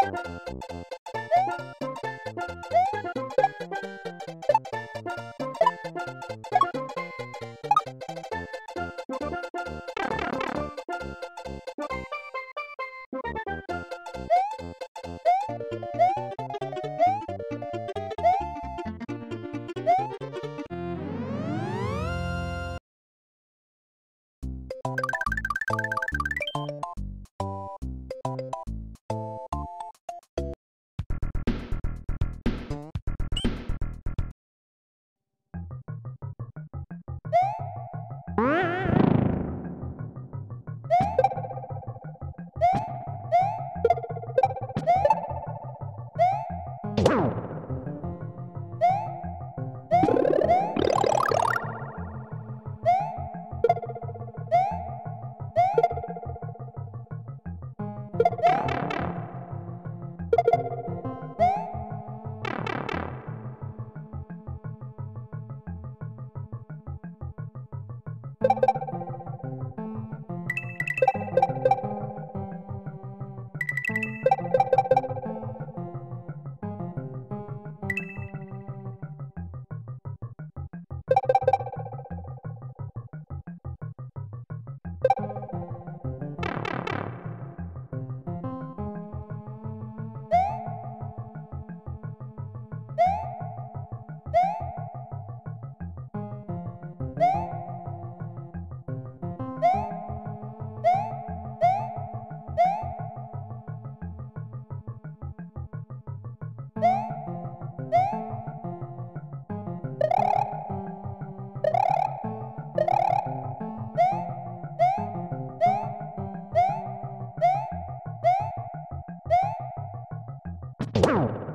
you Wow.